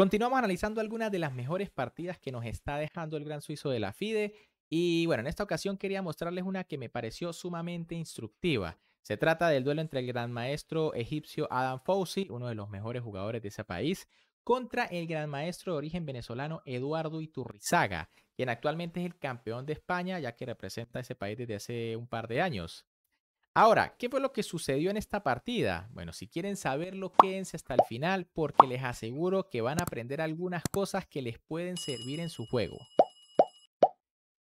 Continuamos analizando algunas de las mejores partidas que nos está dejando el Gran Suizo de la FIDE. Y bueno, en esta ocasión quería mostrarles una que me pareció sumamente instructiva. Se trata del duelo entre el gran maestro egipcio Adam Fauci, uno de los mejores jugadores de ese país, contra el gran maestro de origen venezolano Eduardo Iturrizaga, quien actualmente es el campeón de España, ya que representa a ese país desde hace un par de años. Ahora, ¿qué fue lo que sucedió en esta partida? Bueno, si quieren saberlo, quédense hasta el final porque les aseguro que van a aprender algunas cosas que les pueden servir en su juego.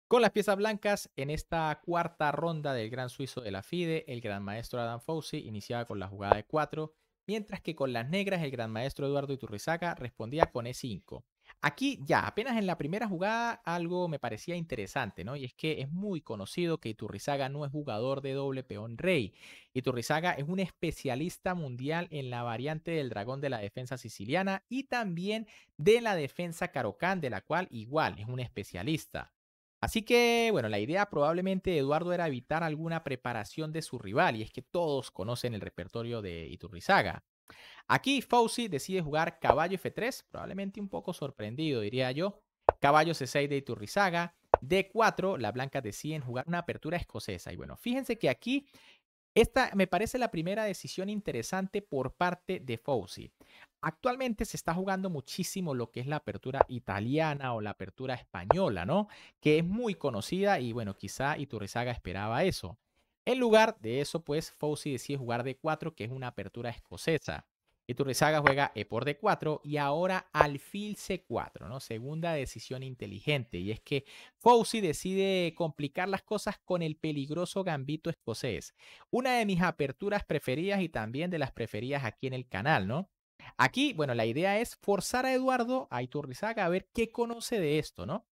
Con las piezas blancas, en esta cuarta ronda del Gran Suizo de la FIDE, el gran maestro Adam Fauci iniciaba con la jugada de 4, mientras que con las negras el gran maestro Eduardo Iturrizaga respondía con E5. Aquí ya, apenas en la primera jugada, algo me parecía interesante, ¿no? Y es que es muy conocido que Iturrizaga no es jugador de doble peón rey. Iturrizaga es un especialista mundial en la variante del dragón de la defensa siciliana y también de la defensa carocán, de la cual igual es un especialista. Así que, bueno, la idea probablemente de Eduardo era evitar alguna preparación de su rival, y es que todos conocen el repertorio de Iturrizaga. Aquí Fauci decide jugar caballo F3, probablemente un poco sorprendido, diría yo. Caballo C6 de Iturrizaga. D4, la blanca deciden jugar una apertura escocesa. Y bueno, fíjense que aquí esta me parece la primera decisión interesante por parte de Fauci. Actualmente se está jugando muchísimo lo que es la apertura italiana o la apertura española, ¿no? Que es muy conocida y bueno, quizá Iturrizaga esperaba eso. En lugar de eso, pues Fauci decide jugar D4, que es una apertura escocesa. Iturrizaga juega E por D4 y ahora alfil C4, ¿no? Segunda decisión inteligente. Y es que Fauci decide complicar las cosas con el peligroso gambito escocés. Una de mis aperturas preferidas y también de las preferidas aquí en el canal, ¿no? Aquí, bueno, la idea es forzar a Eduardo, a Iturrizaga, a ver qué conoce de esto, ¿no?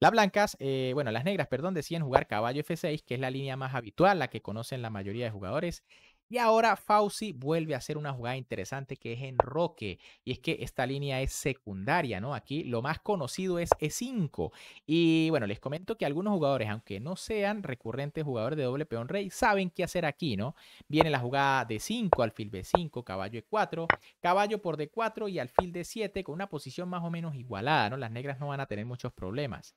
Las blancas, eh, bueno, las negras, perdón, decían jugar caballo F6, que es la línea más habitual, la que conocen la mayoría de jugadores. Y ahora Fauci vuelve a hacer una jugada interesante que es enroque. Y es que esta línea es secundaria, ¿no? Aquí lo más conocido es E5. Y bueno, les comento que algunos jugadores, aunque no sean recurrentes jugadores de doble peón rey, saben qué hacer aquí, ¿no? Viene la jugada de 5, alfil B5, caballo E4, caballo por D4 y alfil D7 con una posición más o menos igualada, ¿no? Las negras no van a tener muchos problemas.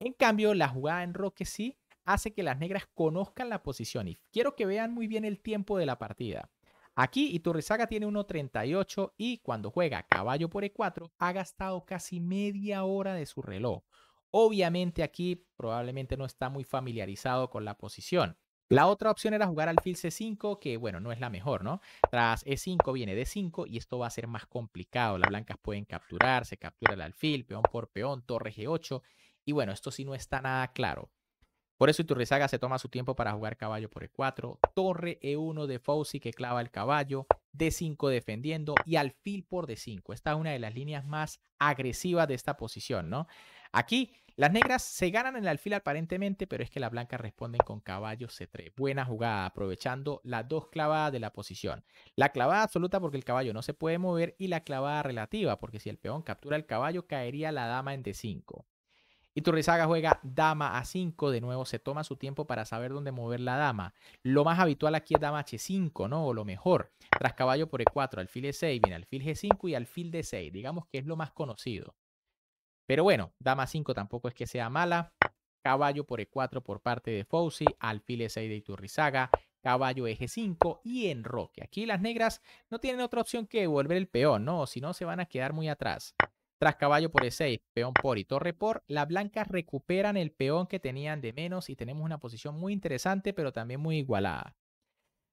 En cambio, la jugada en roque sí hace que las negras conozcan la posición y quiero que vean muy bien el tiempo de la partida. Aquí Iturrizaga tiene 1.38 y cuando juega caballo por E4 ha gastado casi media hora de su reloj. Obviamente aquí probablemente no está muy familiarizado con la posición. La otra opción era jugar alfil C5, que bueno, no es la mejor, ¿no? Tras E5 viene D5 y esto va a ser más complicado. Las blancas pueden capturar, se captura el alfil, peón por peón, torre G8. Y bueno, esto sí no está nada claro. Por eso Iturrizaga se toma su tiempo para jugar caballo por E4, torre E1 de Fauci que clava el caballo, D5 defendiendo y alfil por D5. Esta es una de las líneas más agresivas de esta posición, ¿no? Aquí las negras se ganan en el alfil aparentemente, pero es que las blancas responden con caballo C3. Buena jugada, aprovechando las dos clavadas de la posición. La clavada absoluta porque el caballo no se puede mover y la clavada relativa porque si el peón captura el caballo caería la dama en D5. Iturrizaga juega dama a 5, de nuevo se toma su tiempo para saber dónde mover la dama. Lo más habitual aquí es dama H5, ¿no? O lo mejor. Tras caballo por E4, alfil E6, viene alfil G5 y alfil D6. Digamos que es lo más conocido. Pero bueno, dama 5 tampoco es que sea mala. Caballo por E4 por parte de Fauci, alfil E6 de Iturrizaga, caballo eje 5 y enroque. Aquí las negras no tienen otra opción que devolver el peón, ¿no? Si no, se van a quedar muy atrás. Tras caballo por E6, peón por y torre por, las blancas recuperan el peón que tenían de menos y tenemos una posición muy interesante, pero también muy igualada.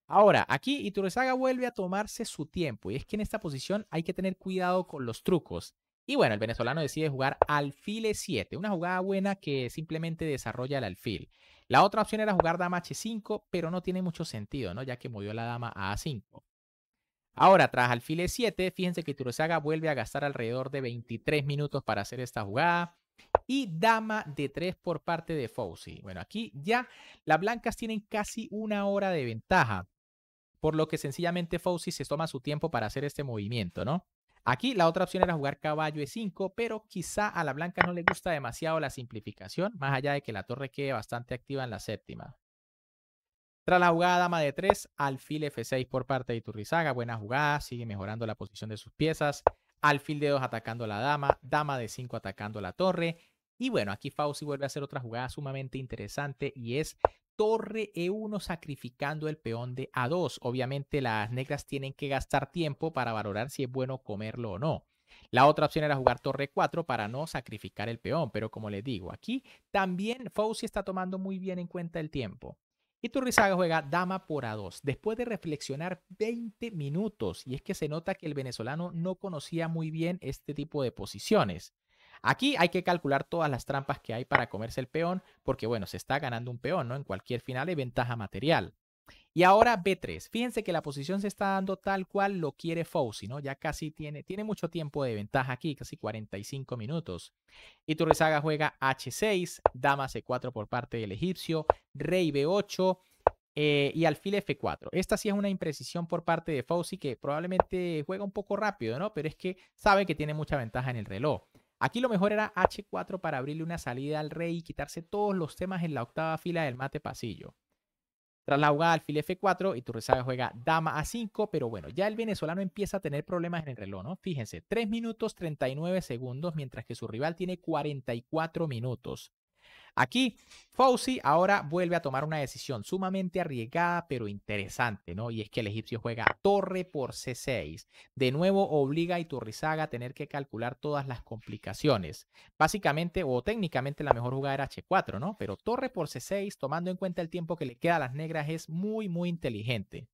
Ahora, aquí Iturrizaga vuelve a tomarse su tiempo y es que en esta posición hay que tener cuidado con los trucos. Y bueno, el venezolano decide jugar alfil E7, una jugada buena que simplemente desarrolla el alfil. La otra opción era jugar dama H5, pero no tiene mucho sentido, ¿no? Ya que movió la dama a A5. Ahora, tras alfil e7, fíjense que Iturrizaga vuelve a gastar alrededor de 23 minutos para hacer esta jugada. Y dama de 3 por parte de Fauci. Bueno, aquí ya las blancas tienen casi una hora de ventaja. Por lo que sencillamente Fauci se toma su tiempo para hacer este movimiento, ¿no? Aquí la otra opción era jugar caballo e5, pero quizá a la blanca no le gusta demasiado la simplificación, más allá de que la torre quede bastante activa en la séptima. La jugada dama de 3, alfil F6 por parte de Iturrizaga. Buena jugada, sigue mejorando la posición de sus piezas. alfil de 2 atacando la dama, dama de 5 atacando la torre. Y bueno, aquí Fauci vuelve a hacer otra jugada sumamente interesante y es torre E1 sacrificando el peón de A2. Obviamente las negras tienen que gastar tiempo para valorar si es bueno comerlo o no. La otra opción era jugar torre 4 para no sacrificar el peón, pero como les digo, aquí también Fauci está tomando muy bien en cuenta el tiempo. Y Turrizaga juega dama por A2, después de reflexionar 20 minutos. Y es que se nota que el venezolano no conocía muy bien este tipo de posiciones. Aquí hay que calcular todas las trampas que hay para comerse el peón, porque bueno, se está ganando un peón, ¿no? En cualquier final hay ventaja material. Y ahora B3. Fíjense que la posición se está dando tal cual lo quiere Fauci, ¿no? Ya casi tiene, tiene mucho tiempo de ventaja aquí, casi 45 minutos. Y Turrizaga juega H6, dama C4 por parte del egipcio, rey B8 eh, y alfil F4. Esta sí es una imprecisión por parte de Fauci que probablemente juega un poco rápido, ¿no? Pero es que sabe que tiene mucha ventaja en el reloj. Aquí lo mejor era H4 para abrirle una salida al rey y quitarse todos los temas en la octava fila del mate pasillo. Tras la jugada alfil F4, Iturrizaga juega dama A5, pero bueno, ya el venezolano empieza a tener problemas en el reloj, ¿no? Fíjense, 3 minutos 39 segundos, mientras que su rival tiene 44 minutos. Aquí, Fauci ahora vuelve a tomar una decisión sumamente arriesgada, pero interesante, ¿no? Y es que el egipcio juega torre por C6. De nuevo obliga a Iturrizaga a tener que calcular todas las complicaciones. Básicamente, o técnicamente, la mejor jugada era H4, ¿no? Pero torre por C6, tomando en cuenta el tiempo que le queda a las negras, es muy, muy inteligente.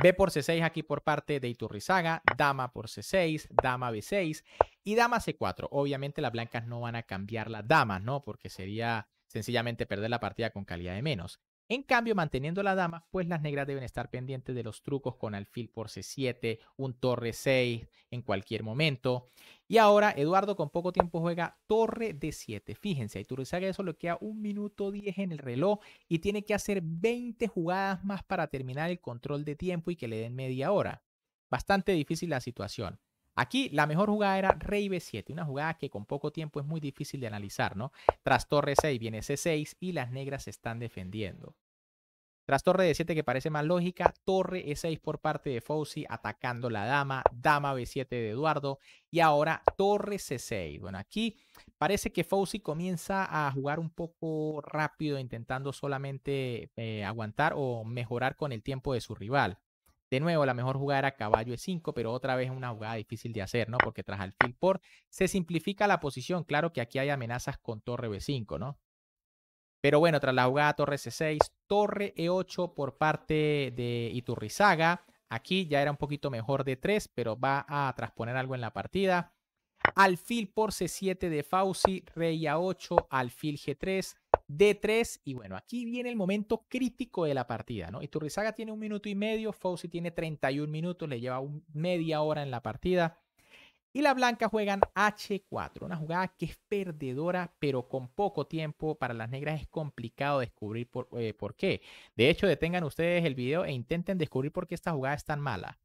B por C6 aquí por parte de Iturrizaga, dama por C6, dama B6 y dama C4. Obviamente las blancas no van a cambiar las damas, ¿no? Porque sería sencillamente perder la partida con calidad de menos. En cambio, manteniendo la dama, pues las negras deben estar pendientes de los trucos con alfil por C7, un torre 6 en cualquier momento. Y ahora Eduardo con poco tiempo juega torre D7. Fíjense, a Iturrizaga eso le queda un minuto 10 en el reloj y tiene que hacer 20 jugadas más para terminar el control de tiempo y que le den media hora. Bastante difícil la situación. Aquí la mejor jugada era rey b7, una jugada que con poco tiempo es muy difícil de analizar, ¿no? Tras torre 6 viene c6 y las negras se están defendiendo. Tras torre de 7 que parece más lógica, torre E6 por parte de Fauci atacando la dama, dama B7 de Eduardo y ahora torre C6. Bueno, aquí parece que Fauci comienza a jugar un poco rápido intentando solamente eh, aguantar o mejorar con el tiempo de su rival. De nuevo, la mejor jugada era caballo E5, pero otra vez es una jugada difícil de hacer, ¿no? Porque tras alfil por se simplifica la posición. Claro que aquí hay amenazas con torre B5, ¿no? Pero bueno, tras la jugada torre C6, torre E8 por parte de Iturrizaga. Aquí ya era un poquito mejor de 3, pero va a transponer algo en la partida. Alfil por C7 de Fauci, rey A8, alfil G3, D3. Y bueno, aquí viene el momento crítico de la partida, ¿no? Iturrizaga tiene un minuto y medio, Fauci tiene 31 minutos, le lleva media hora en la partida. Y la blanca juegan H4, una jugada que es perdedora, pero con poco tiempo. Para las negras es complicado descubrir por, eh, por qué. De hecho, detengan ustedes el video e intenten descubrir por qué esta jugada es tan mala.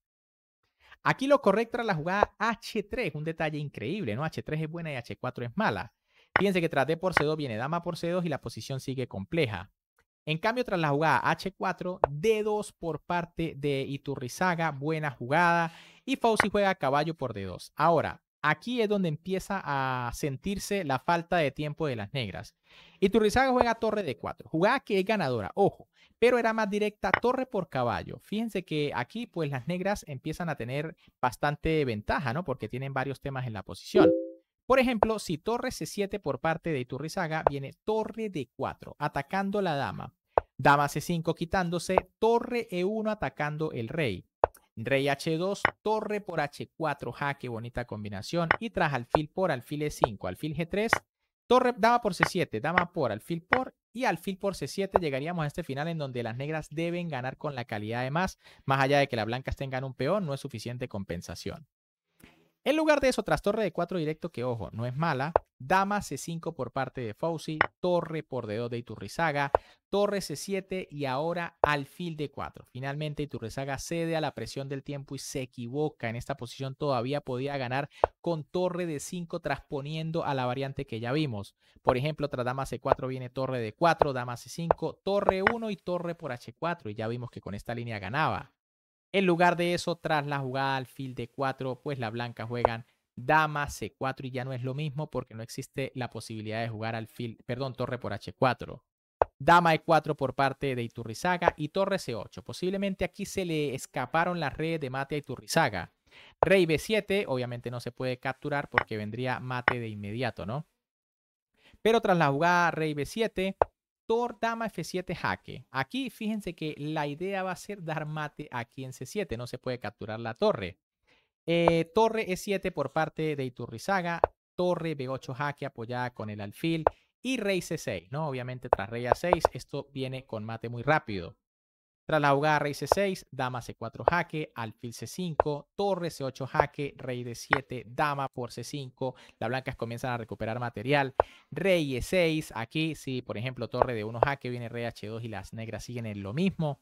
Aquí lo correcto era la jugada H3, un detalle increíble, ¿no? H3 es buena y H4 es mala. Fíjense que tras D por C2 viene dama por C2 y la posición sigue compleja. En cambio, tras la jugada H4, D2 por parte de Iturrizaga, buena jugada. Y Fauci juega caballo por D2. Ahora, aquí es donde empieza a sentirse la falta de tiempo de las negras. Iturrizaga juega torre D4, jugada que es ganadora, ojo, pero era más directa torre por caballo. Fíjense que aquí pues las negras empiezan a tener bastante ventaja, ¿no? Porque tienen varios temas en la posición. Por ejemplo, si torre C7 por parte de Iturrizaga, viene torre D4, atacando la dama. Dama C5 quitándose, torre E1 atacando el rey. Rey H2, torre por H4, jaque, bonita combinación. Y tras alfil por alfil E5, alfil G3, torre, dama por C7, dama por alfil por y alfil por C7 llegaríamos a este final en donde las negras deben ganar con la calidad de más, más allá de que las blancas tengan un peón, no es suficiente compensación. En lugar de eso, tras torre de 4 directo, que ojo, no es mala, dama C5 por parte de Fauci, torre por D2 de Iturrizaga, torre C7 y ahora alfil de 4. Finalmente Iturrizaga cede a la presión del tiempo y se equivoca. En esta posición todavía podía ganar con torre de 5 transponiendo a la variante que ya vimos. Por ejemplo, tras dama C4 viene torre de 4, dama C5, torre 1 y torre por H4 y ya vimos que con esta línea ganaba. En lugar de eso, tras la jugada alfil de 4, pues la blanca juegan dama C4 y ya no es lo mismo porque no existe la posibilidad de jugar alfil, perdón, torre por H4. Dama E4 por parte de Iturrizaga y torre C8. Posiblemente aquí se le escaparon las redes de mate a Iturrizaga. Rey B7, obviamente no se puede capturar porque vendría mate de inmediato, ¿no? Pero tras la jugada Rey B7, Tor, Dama F7, jaque. Aquí fíjense que la idea va a ser dar mate aquí en C7, no se puede capturar la torre. Eh, torre E7 por parte de Iturrizaga, torre B8 jaque apoyada con el alfil y rey C6, ¿no? Obviamente tras rey A6 esto viene con mate muy rápido. Tras la jugada rey C6, dama C4 jaque, alfil C5, torre C8 jaque, rey D7, dama por C5. Las blancas comienzan a recuperar material. Rey E6, aquí sí, por ejemplo, torre de 1 jaque, viene rey H2 y las negras siguen en lo mismo.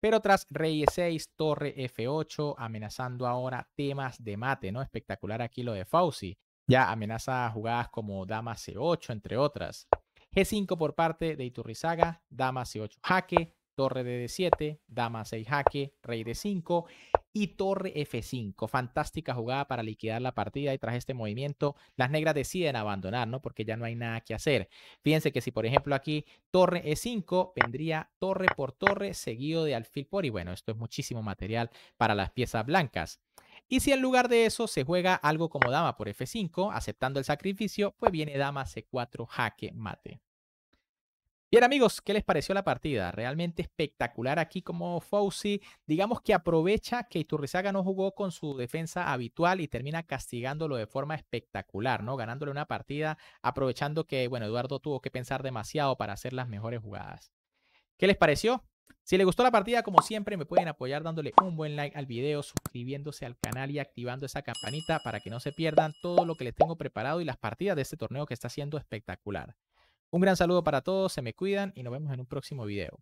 Pero tras rey E6, torre F8, amenazando ahora temas de mate, ¿no? Espectacular aquí lo de Fauci. Ya amenaza jugadas como dama C8, entre otras. G5 por parte de Iturrizaga, dama C8 jaque, torre de D7, dama 6 jaque, rey de 5 y torre F5. Fantástica jugada para liquidar la partida y tras este movimiento las negras deciden abandonar, ¿no? Porque ya no hay nada que hacer. Fíjense que si por ejemplo aquí torre E5 vendría torre por torre seguido de alfil por y bueno, esto es muchísimo material para las piezas blancas. Y si en lugar de eso se juega algo como dama por F5, aceptando el sacrificio, pues viene dama C4 jaque mate. Bien amigos, ¿qué les pareció la partida? Realmente espectacular aquí como Fauci, digamos que aprovecha que Iturrizaga no jugó con su defensa habitual y termina castigándolo de forma espectacular, ¿no? Ganándole una partida, aprovechando que, bueno, Eduardo tuvo que pensar demasiado para hacer las mejores jugadas. ¿Qué les pareció? Si les gustó la partida, como siempre, me pueden apoyar dándole un buen like al video, suscribiéndose al canal y activando esa campanita para que no se pierdan todo lo que les tengo preparado y las partidas de este torneo que está siendo espectacular. Un gran saludo para todos, se me cuidan y nos vemos en un próximo video.